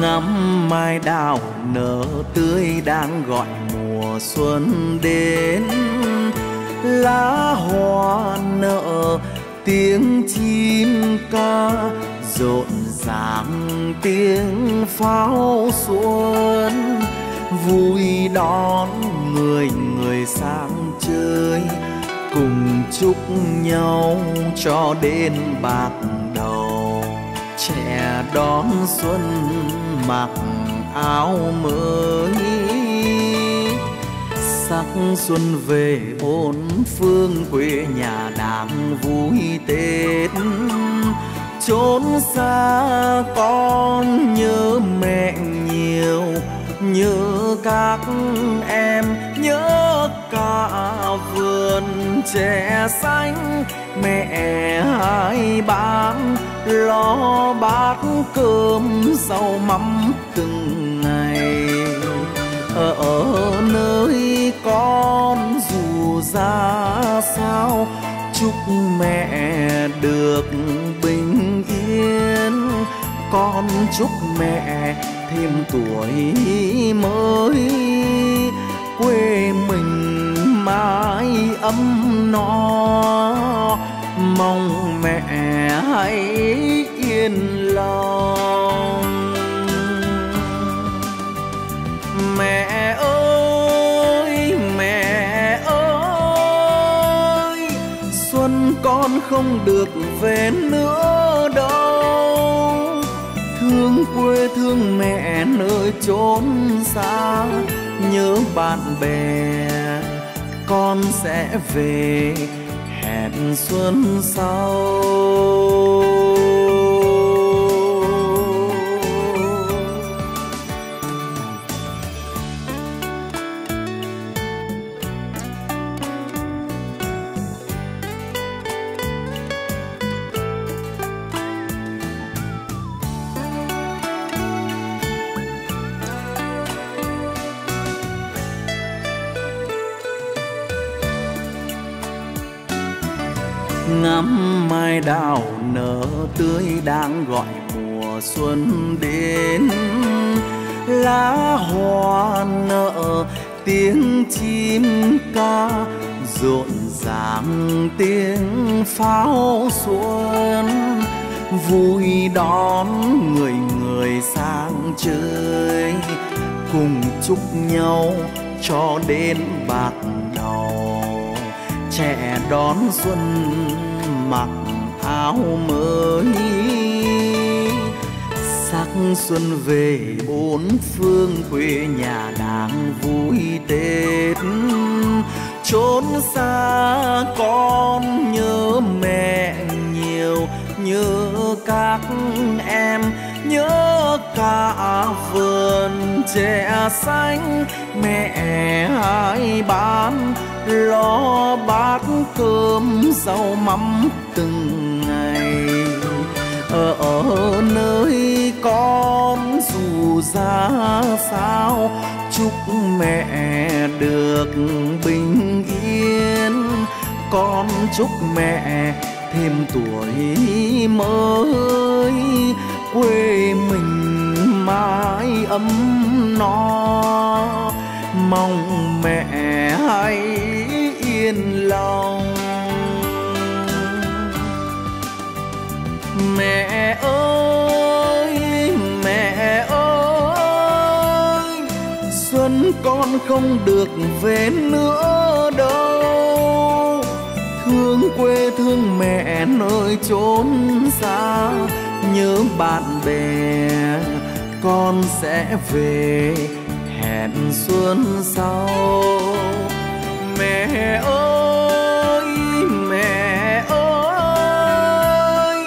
ngắm mai đào nở tươi đang gọi mùa xuân đến. Lá hoa nở, tiếng chim ca, rộn ràng tiếng pháo xuân. Vui đón người người sang chơi, cùng chúc nhau cho đến bạc trẻ đón xuân mặc áo mới. Sắc xuân về bốn phương quê nhà đang vui tết. Chốn xa con nhớ mẹ nhiều nhớ các em, nhớ cả vườn trẻ xanh. Mẹ hai bán lo bát cơm rau mắm từng ngày. Ở nơi con dù ra sao, chúc mẹ được bình yên. Con chúc mẹ thêm tuổi mới. Quê mình mãi ấm no, mong mẹ hãy yên lòng. Mẹ ơi mẹ ơi, xuân con không được về nữa thương quê thương mẹ nơi chốn xa. Nhớ bạn bè, con sẽ về hẹn xuân sau. Ngắm mai đào nở tươi đang gọi mùa xuân đến. Lá hoa nở, tiếng chim ca, rộn ràng tiếng pháo xuân. Vui đón người người sang chơi, cùng chúc nhau cho đến bạc đầu trẻ đón xuân mặc áo mới. Sắc xuân về bốn phương quê nhà đang vui tết. Chốn xa con nhớ mẹ nhiều, nhớ các em, nhớ cả vườn trẻ xanh. Mẹ hai bán lo bát cơm rau mắm từng ngày. Ở, ở nơi con dù ra sao chúc mẹ được bình yên. Con chúc mẹ thêm tuổi mới quê mình mãi ấm no. Mong mẹ con không được về nữa đâu. Thương quê, thương mẹ nơi chốn xa, nhớ bạn bè, con sẽ về hẹn xuân sau. Mẹ ơi mẹ ơi,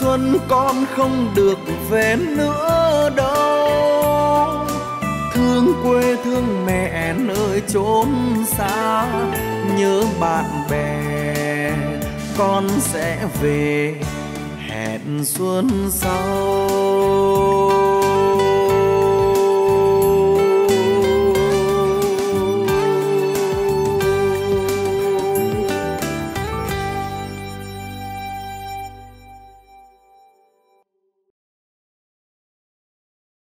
xuân con không được về nữa. Mẹ nơi chốn xa nhớ bạn bè con sẽ về hẹn xuân sau.